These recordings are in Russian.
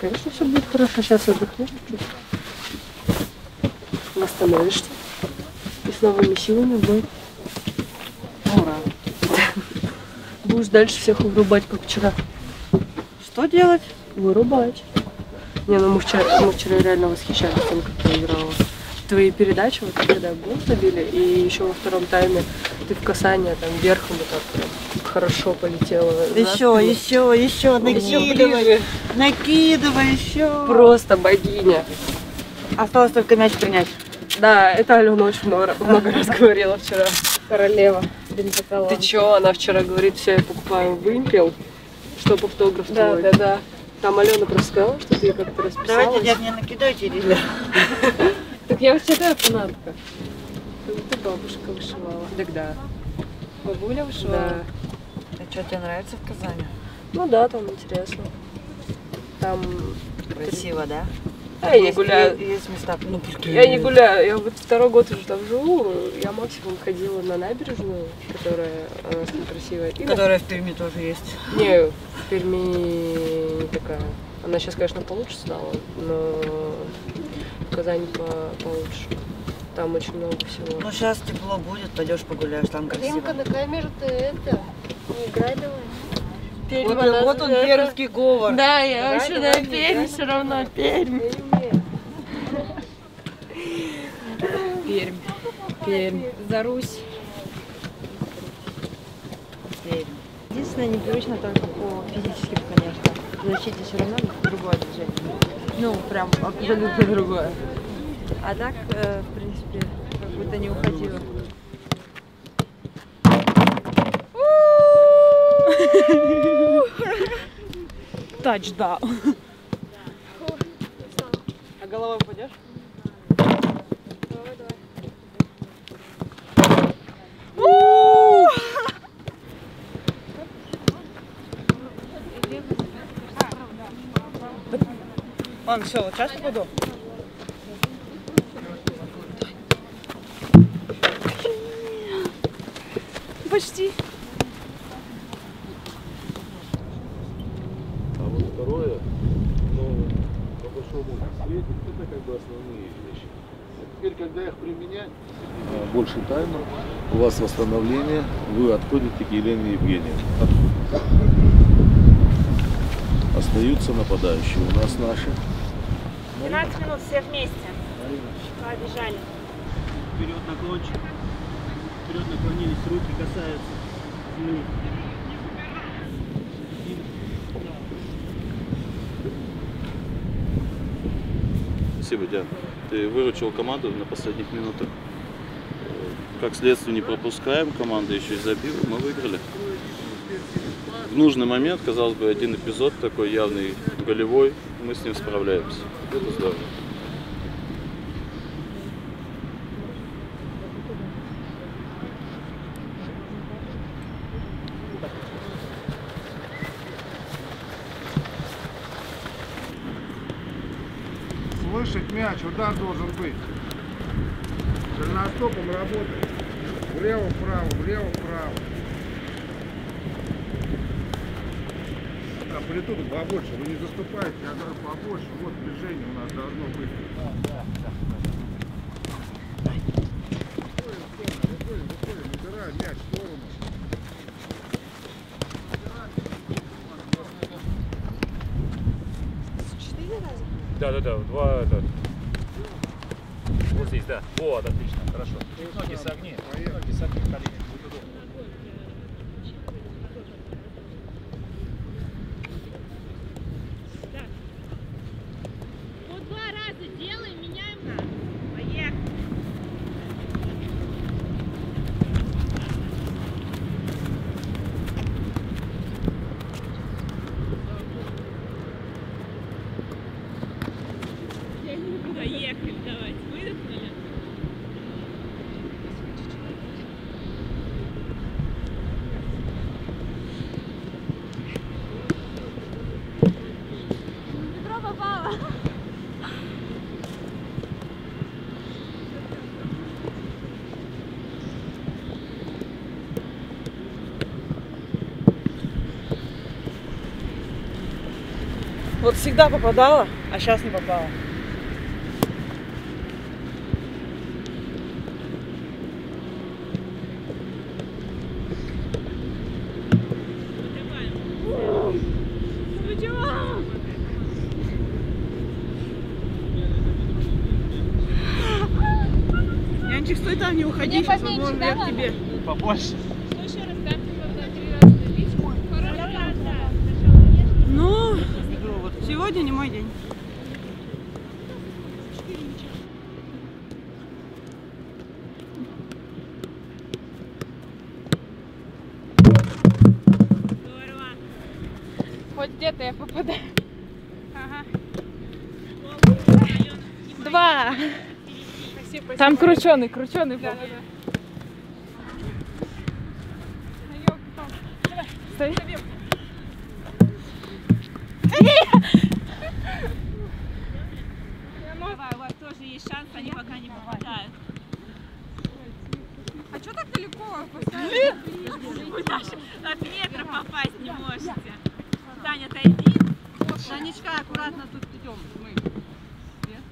Конечно, все будет хорошо. Сейчас отдохнешь чуть. Восстановишься. И с новыми силами бой. Ура. Будешь дальше всех вырубать, как вчера. Что делать? Вырубать. Не, ну мы вчера, мы вчера реально восхищались тем, как ты играла. Твои передачи, вот когда гол забили, и еще во втором тайме ты в касание там верхом вот так прям хорошо полетела. Еще, спину. еще, еще, накидывай. Накидывай еще. Просто богиня. Осталось только мяч принять. Да, это Алена очень много, много раз говорила вчера. Королева бензокола. Ты чё, она вчера говорит, все, я покупаю вымпел, чтобы автограф Да, твой. да, да. Там Алена просто сказала, что ты как-то расписалась. Давайте, дядь, не накидайте, или Так я вообще да, фанатка. Ты бабушка вышивала. Так да. Бабуля вышивала. Да. А что, тебе нравится в Казани? Ну да, там интересно. Там... Красиво, да? А я не гуляю. Есть места. Ну, Я не гуляю, я вот второй год уже там живу, я максимум ходила на набережную, которая она там красивая. И на- Которая в Перми тоже есть. Не, в Перми не такая. Она сейчас, конечно, получше стала, но Казань по- получше. Там очень много всего. Ну, сейчас тепло будет, пойдешь погуляешь, там красиво. Римка, на камеру ты это, не играй давай. Пермь, Вот, она вот он, это- пермский говор. Да, я Давай, вообще давай, на Пермь все равно, Пермь. Пермь, Пермь, за Русь. Пермь. Единственное, непривычно только по физическим, конечно. В защите все равно другое движение. Ну, прям абсолютно другое. А так, э, в принципе, как будто не уходила. Тачдаун. А головой упадешь? Ладно, все, вот сейчас буду. Почти. А вот второе, ну, по большому светит, это как бы основные вещи. Теперь, когда их применять, а, больше тайма, у вас восстановление, вы отходите к Елене Евгеньевне. Остаются нападающие. У нас наши. 12 минут все вместе. Побежали. Вперед наклончик. Вперед наклонились, руки касаются земли. Спасибо, Диан. Ты выручил команду на последних минутах. Э, Как следствие не пропускаем, команда еще и забила, мы выиграли. Нужный момент, казалось бы, один эпизод такой явный, голевой, мы с ним справляемся. Это здорово. Слышать мяч, удар должен быть. Дальностопом работать. Влево-вправо, влево-вправо. Амплитуду побольше, вы не заступаете, я говорю побольше. Вот движение у нас должно быть. Выходим, выходим, выходим, убираем мяч в сторону. Да, да, да, два, это. Вот здесь, да. Вот, отлично, хорошо. Ноги согни, ноги согни, колени. Будет удобно. Вот два раза делаем, меняем. Поехали. Поехали, давайте. Выдохнули. Вот всегда попадала, а сейчас не попала. Янчик, стой там, не уходи, сейчас возможно я к тебе. Побольше. Ну, сегодня не мой день. Хоть где-то я попадаю. Два. Там крученый, крученый был. Стой. Давай, у вас тоже есть шанс, они пока не попадают. А так поставили? От метра попасть не можете. Таня, отойди. Танечка, аккуратно тут идем. Мы. Вверх.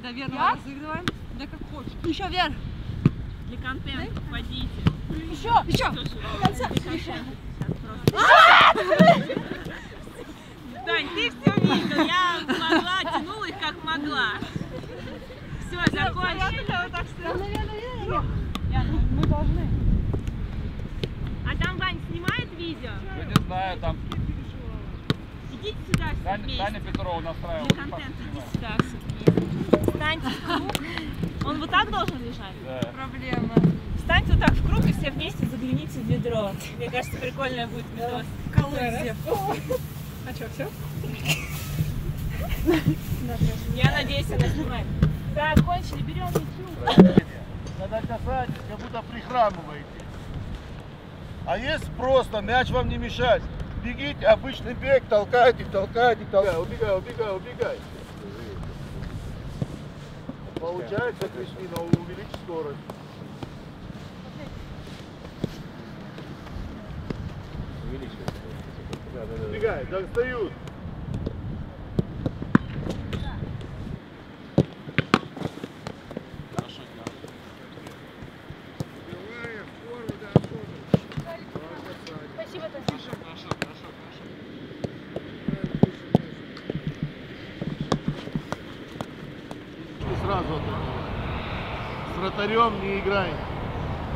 До верного разыгрываем. Да как хочешь. Еще вверх. Для контента попадите. Еще. Еще. До. Тань, ты все видел. Я могла, тянула их как могла. Все, закончили. Мы должны. А там Вань снимает видео? Я не знаю, там Идите сюда все Таня, вместе. Таня Петрова настраивала. Для контента иди сюда все вместе. Встаньте в круг. Он вот так должен лежать? Да. Проблема. Встаньте вот так в круг и все вместе загляните в ведро. Мне кажется, прикольное будет видос. А что, все? Я надеюсь, она снимает. Закончили, берем мячу. Когда касаетесь, как будто прихрамываете. А есть просто, мяч вам не мешать. Бегите, обычный бег, толкайте, толкайте, толкайте. Убегай, убегай, убегай. Получается, Кристина, увеличь скорость. Убегай, достают. Спасибо, Хорошо, хорошо, хорошо, хорошо. И сразу атакуем. С вратарем не играем.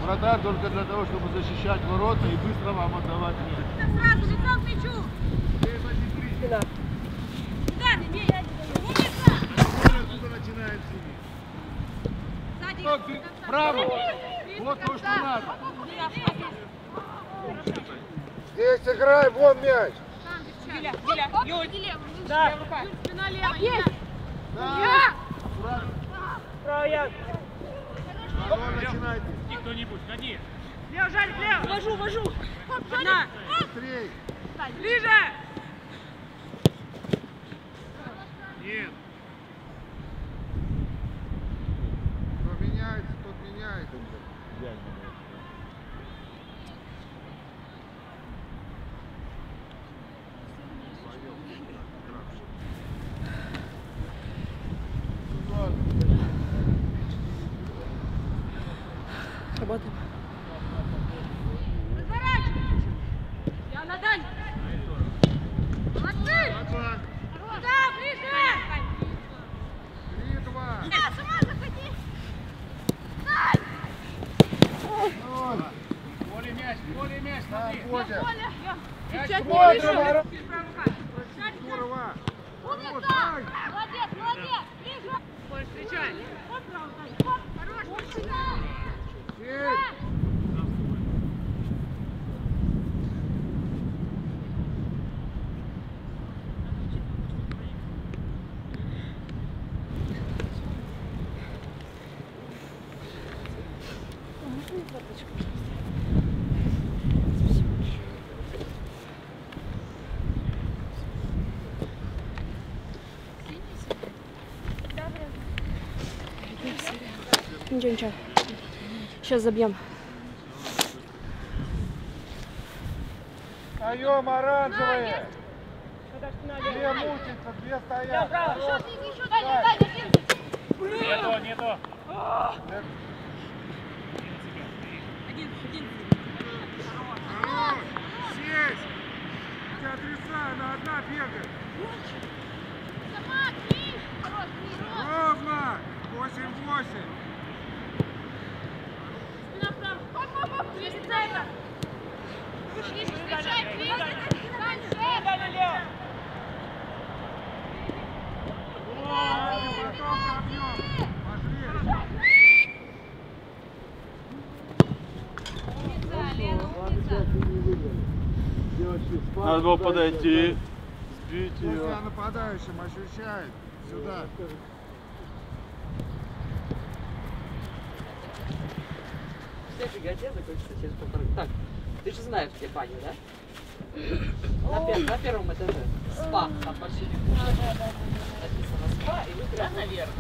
Вратарь только для того, чтобы защищать ворота и быстро вам отдавать мяч. Сразу лицом к мячу. Право! Вот то, что надо. Здесь играй, вон мяч. Диля, Диля, Юль. Да. Спина левая. Да. Вон, начинайте. Иди кто-нибудь, ходи. Лево, Жарик, лево. Вожу, вожу. На. Быстрей. Ближе. Нет. Ничего, ничего. Сейчас забьем. Даем оранжевые. Две мучаются, две стоят. Еще дай, дай, дай, Нету, нету. Один, один. Хорош! Сесть! Ты отрицай, она одна бегает. Сама, Крис! Ровно! 8-8. Надо было подойти, сбить Пусть ее. я нападающим ощущает. Сюда. Фиготня закончится через полтора... Так, ты же знаешь, где баня, да? На, пер- на первом этаже. Спа. Там почти не Написано спа, и вы прям... наверное.